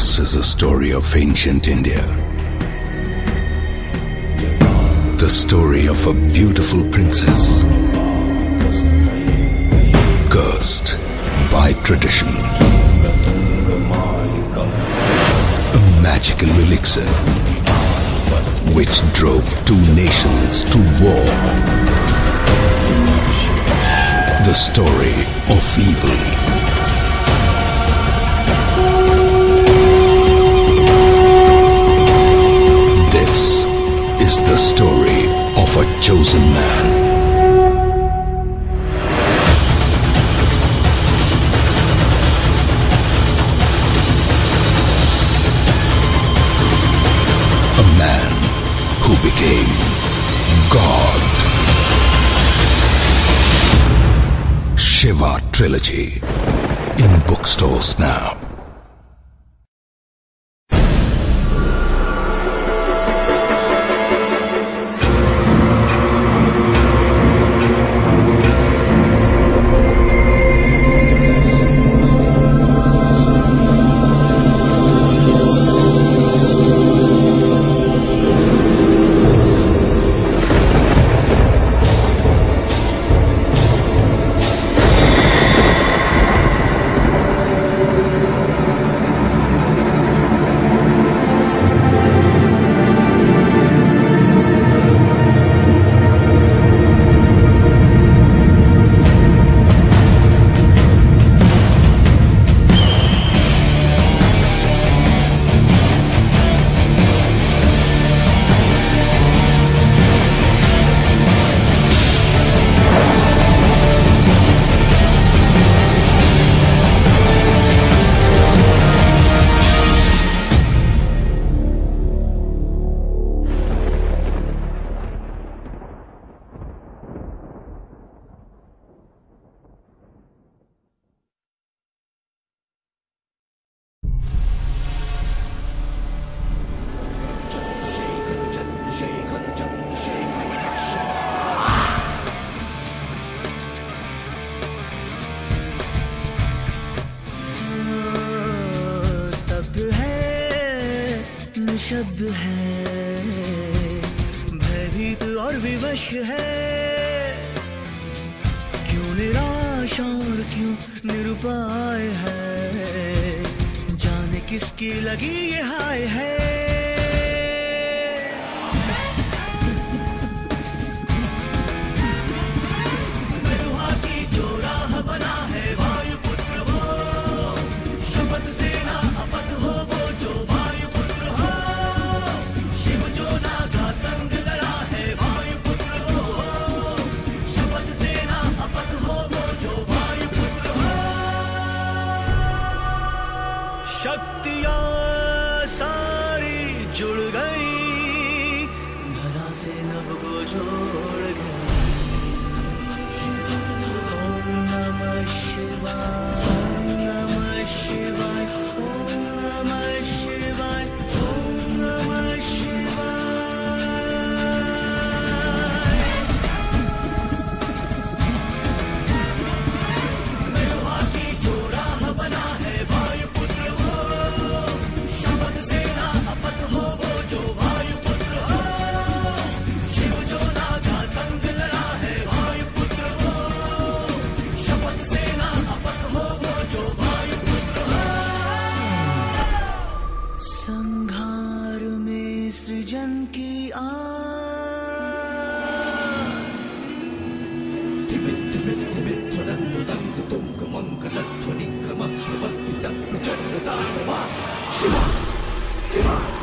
This is a story of ancient India. The story of a beautiful princess. Cursed by tradition. A magical elixir which drove two nations to war. The story of evil. Story of a chosen man. A man who became God. Shiva Trilogy in bookstores now. निशब्द है। भयभीत और विवश है। क्यों निराश और क्यों निरुपाय है? जाने किसकी लगी ये हाय है? rejoice. Yeah.